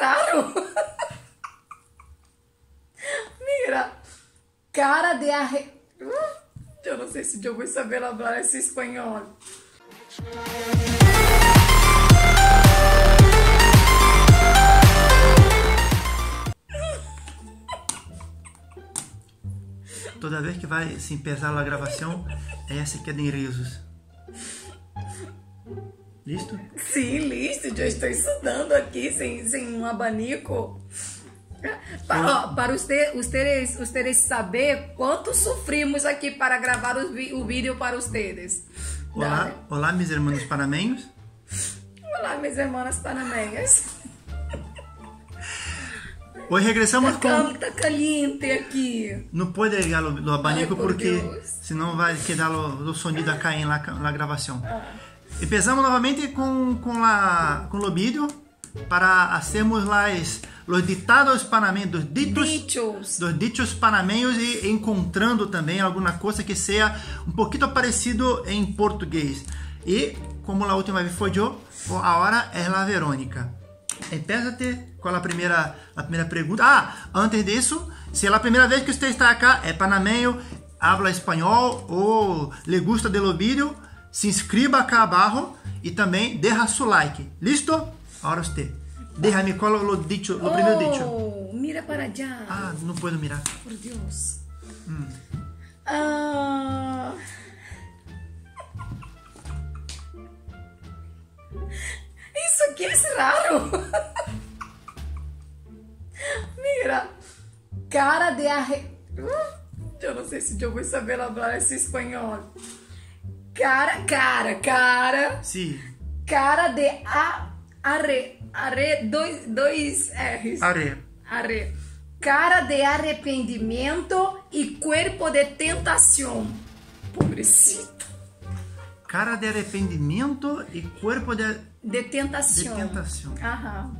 raro. Mira, cara de arre... Eu não sei se eu vou saber falar esse espanhol. Toda vez que vai se empezar a gravação, essa queda em risos. Listo? Sim, listo. Já estou estudando aqui sem, sem um abanico. Para, ó, para ustedes, ustedes, ustedes saber quanto sofrimos aqui para gravar o, o vídeo para ustedes. Olá, Dale. olá, meus irmãos panamenhos. Olá, minhas irmãs panameñas. Hoje regressamos Tá, com. tá caliente aqui. Não pode ligar o, abanico Ai, por porque Deus. senão vai quedar o, o sonido a cair na, na gravação. Ah. Empezamos novamente com, com, la, com o vídeo para hacermos las, los ditados panameños, ditos, Dichos. dos dichos panameños e encontrando também alguma coisa que seja um pouquinho parecido em português. E como a última vez foi eu, agora é a Verônica. Empézate com a primeira, a primeira pergunta. Ah, antes disso, se é a primeira vez que você está acá, é panameño, habla espanhol ou le gusta del vídeo, se inscreva acá abaixo e também deixa seu like. Listo? Agora você. Déjame qual é o dicho, o primeiro dicho. Oh, mira para allá. Ah, não posso mirar. Por Deus. Hum. Ah. Isso aqui é raro. Mira, cara de arre... Eu não sei se eu vou saber falar esse espanhol. Cara, cara, cara, Sim. cara de a, arre, arre, dois, dois R's. Are. Arre. Cara de arrependimento e corpo de tentação. Pobrecito. Cara de arrependimento e corpo de, De tentação. de tentação. Aham.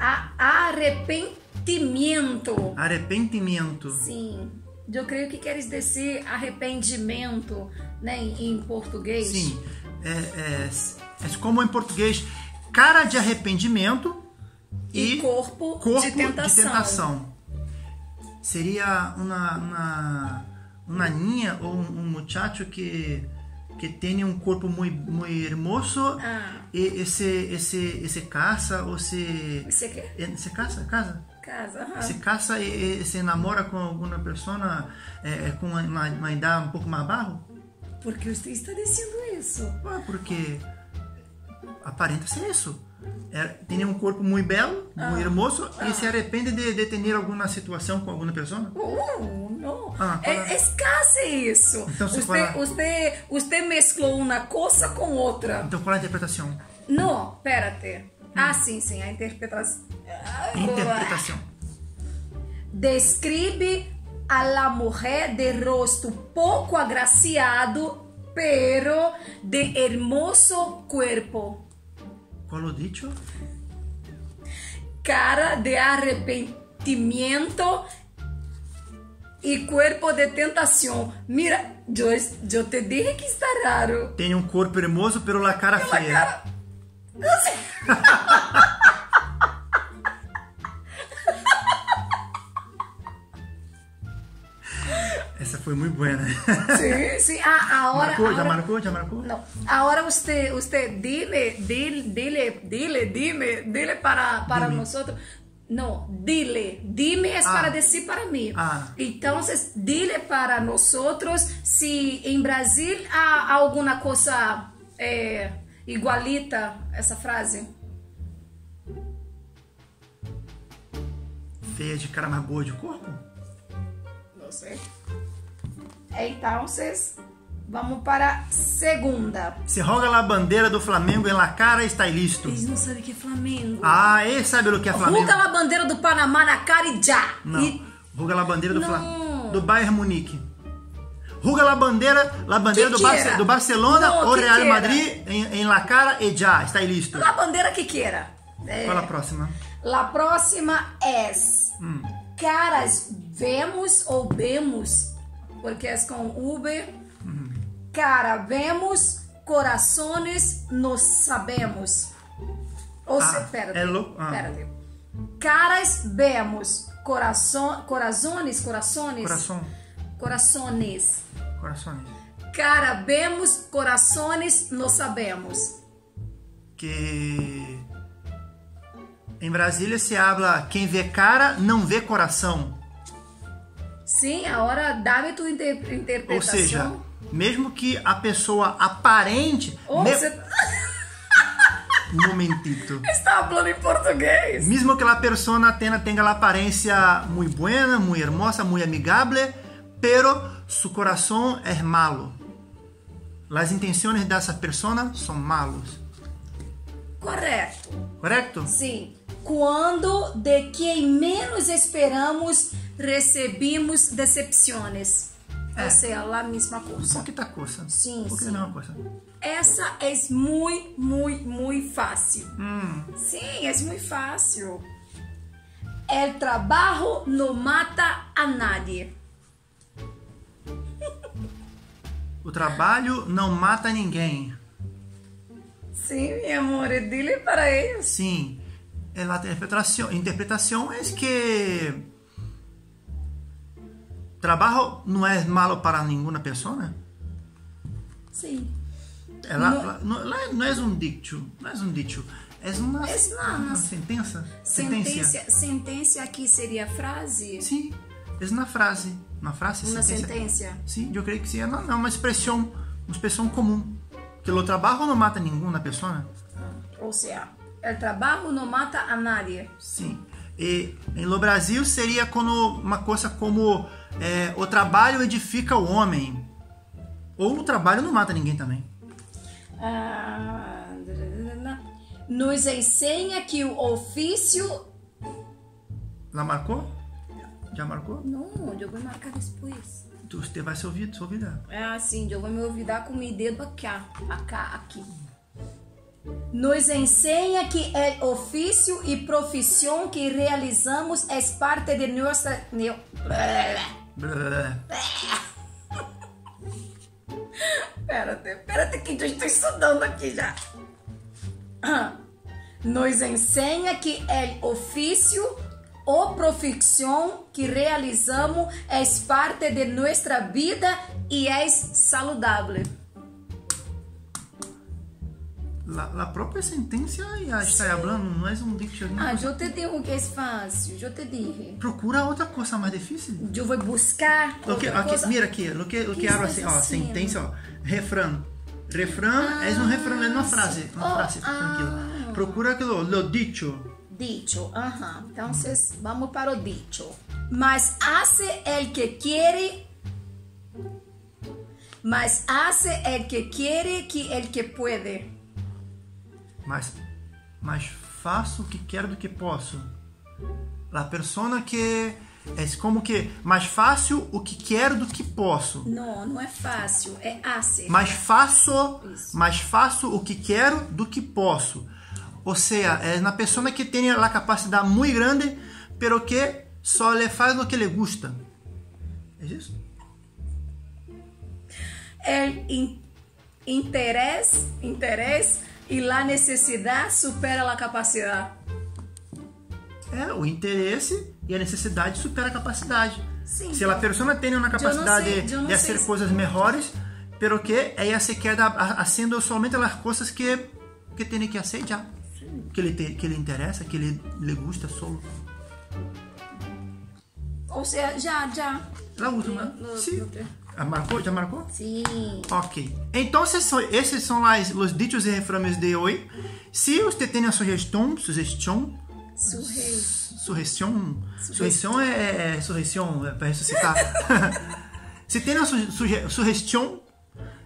A, arrependimento. Arrependimento. Sim. Eu creio que queres dizer arrependimento, né, em, português. Sim. É, é, é como em português, cara de arrependimento E, e, corpo, corpo de tentação. Seria uma, uma, uma niña ou um, muchacho que que tem um corpo muito muito hermoso Ah. e esse esse esse casa ou se Você quer? se casa casa aham. se casa e, e se namora com alguma pessoa é, com uma, uma, uma idade um pouco mais barro Por que você está dizendo isso? Ué, porque aparenta ser isso. É, tem um corpo muito belo, muito hermoso e se arrepende de, de ter alguma situação com alguma pessoa. Oh, não. Ah, é, é escasso isso. Então, você, você, você mesclou uma coisa com outra. Então qual é a interpretação? Não, pérate. Ah, sim, sim, a interpretação. Interpretação. Describe a la mujer de rosto pouco agraciado, pero de hermoso cuerpo. Qual o dicho? Cara de arrepentimiento y cuerpo de tentación. Mira, yo te dije que está raro. Tem um corpo hermoso, pero la cara feia. cara. Essa foi muito boa, né? Sí, sí. Ah, ahora. marcou? Já ahora- marcou? Já marcou? No, ahora usted, usted dile, dile, dile, dile, dime, dile para, para Dime. nosotros. No, dile, dime es Ah. para decir para mí. Ah. Entonces, dile para nosotros si en Brasil há alguna cosa eh, igualita essa frase. Feia de cara, mas boa de corpo? Não sei. Então, vamos para a segunda. Se roga lá a bandeira do Flamengo em la cara está listo. Eles não sabem o que é Flamengo. Ah, ele sabe o que é Flamengo? Ruga a bandeira do Panamá na cara e já. Não. E Ruga lá a bandeira do. Flamengo. Do Bayern Munique. Ruga lá a bandeira, la bandeira Que do, Barce- quiera. do Barcelona ou que Real quiera. Madrid em, em la cara e já está listo. a bandeira que queira. É, Qual a próxima? La próxima é Hum. caras vemos ou vemos, porque é com Uber. Uhum. Cara, vemos, corações nos sabemos. Ou Ah, se, espérate, é ah. espérate. Caras vemos, coração, corazones, corazones, Coração. Corações. Cara, vemos, corazones, não sabemos. Que em Brasília se habla quem vê cara não vê coração. Sim, agora dá-me tua inter Ou interpretação. seja, mesmo que a pessoa aparente. Ou me- você Um momentito. está falando em português. Mismo que la persona tenga, tenga la apariencia muy buena, muy hermosa, muy amigable, pero su corazón es malo. Las intenciones de esa persona son malos. Correto. ¿Correcto? Sim. Quando de quem menos esperamos recebemos decepções. É. Ou seja, a mesma coisa. Poquita cosa. Sim, Poquita sim. mesma coisa. Essa é muito, muito, muito fácil. Hum, Sim, é muito fácil. El trabalho não mata a nadie. O trabalho não mata ninguém. Sim, meu amor, dile para eles. Sim. É La interpretación, interpretación es que trabajo no es malo para ninguna persona. Sim. É lá- No- não é um dicho, não é um dicho, é uma, uma- sentença. Sentença, sentença aqui seria frase? Sim, é uma frase, uma frase. Uma sentença. sentença. Sim, eu creio que sim, é uma, é uma expressão, uma expressão comum. Que o trabalho não mata nenhuma pessoa. Ou seja, el trabalho não mata a nadie. Sim. E no Brasil seria quando uma coisa como é, o trabalho edifica o homem. Ou o trabalho não mata ninguém também. Ah, nos ensina que o ofício. Lá marcou? Já marcou? Não, eu vou marcar depois. Tu- Você vai se ouvir, se ouvidar. É assim, eu vou me olvidar com o dedo aqui, acá, aqui. Nos ensina que o ofício e profissão que realizamos é parte de nossa. Espérate, espérate que eu estou estudando aqui já. Ah. Nos ensina que o ofício ou profissão que realizamos é parte de nossa vida e é saudável. La, la própria sentença já está falando, não é um diccionário. Ah, eu te digo que é fácil, eu te dije. Procura outra coisa mais difícil. Eu vou buscar Lo que, coisa. mira aqui, lo que, lo que habla estás assim, ó, sentença, ó, refrão. Refrão é um refrão, é uma frase, uma Oh, frase, ah. tranquilo. Procura aquilo, lo dicho. Dicho, aham. Então, vocês, vamos para o dicho. Mas hace el que quiere. Mas hace el que quiere que el que puede. Mas, mais faço o que quero do que posso. La persona que é como que mais fácil o que quero do que posso. Não, não é fácil, é hace. Mais faço, Isso. mais faço o que quero do que posso. Ou seja, é na pessoa que tem a capacidade muito grande, pero que só le faz o que le gusta. É isso? El in- interés, interés e la necessidade supera a capacidade. É, o interesse e a necessidade supera a capacidade. Sim. Se a pessoa tem uma capacidade sei, de, fazer coisas melhores, pero que ella se queda haciendo somente as coisas que que tem que já. Que lhe, te- que lhe interessa, que lhe, lhe gusta solo. Ou seja, já, já. La última. Sim. te- Ah, Marcou? Já marcou? Sim. Ok. So- esses são as, os dichos e reframes de hoje. Se você tem uma sugestão, sugestão, sugestão, sugestão é, é sugestão é para ressuscitar. se tem suge, sugestão,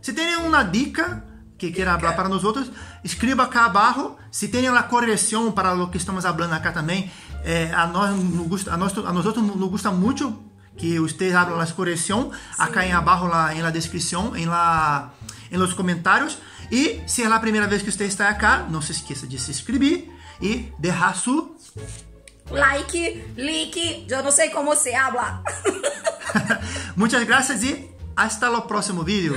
se tem uma dica que queira falar para nós outros, escreva acá abaixo. Se tem uma correção para o que estamos falando acá também, eh, a nós a nós, a nós outros nos gusta muito que ustedes abram as correções acá em abaixo lá em la descrição, em la em los comentários. E se é a primeira vez que você está acá, não se esqueça de se inscrever e deixar su Like, like, eu não sei como se habla. Muchas gracias y hasta el próximo vídeo.